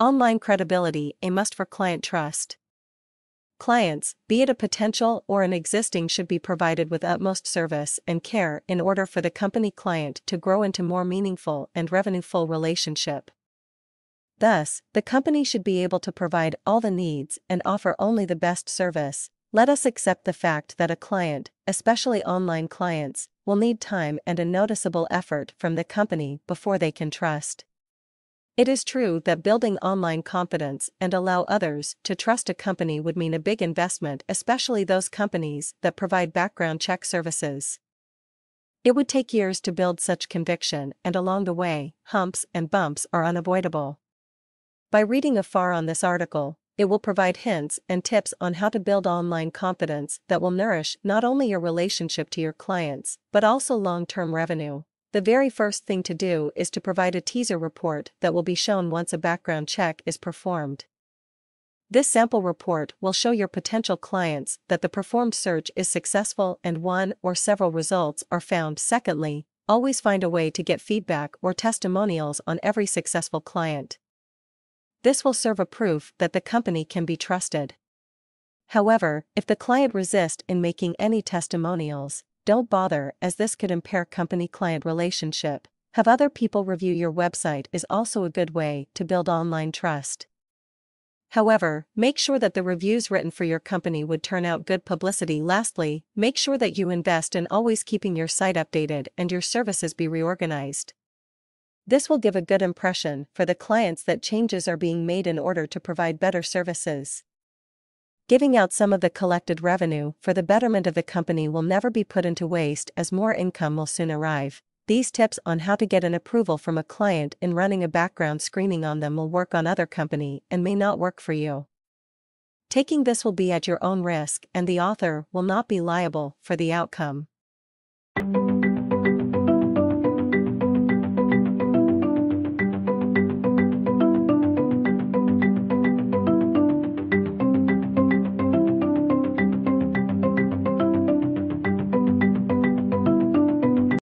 Online credibility a must for client trust. Clients, be it a potential or an existing, should be provided with utmost service and care in order for the company client to grow into more meaningful and revenue-full relationship. Thus, the company should be able to provide all the needs and offer only the best service. Let us accept the fact that a client, especially online clients, will need time and a noticeable effort from the company before they can trust. It is true that building online confidence and allow others to trust a company would mean a big investment, especially those companies that provide background check services. It would take years to build such conviction, and along the way, humps and bumps are unavoidable. By reading afar on this article, it will provide hints and tips on how to build online confidence that will nourish not only your relationship to your clients, but also long term revenue. The very first thing to do is to provide a teaser report that will be shown once a background check is performed. This sample report will show your potential clients that the performed search is successful and one or several results are found. Secondly, always find a way to get feedback or testimonials on every successful client. This will serve a proof that the company can be trusted. However, if the client resists in making any testimonials, don't bother as this could impair company-client relationship. Have other people review your website is also a good way to build online trust. However, make sure that the reviews written for your company would turn out good publicity. Lastly, make sure that you invest in always keeping your site updated and your services be reorganized. This will give a good impression for the clients that changes are being made in order to provide better services. Giving out some of the collected revenue for the betterment of the company will never be put into waste as more income will soon arrive. These tips on how to get an approval from a client in running a background screening on them will work on other company and may not work for you. Taking this will be at your own risk and the author will not be liable for the outcome.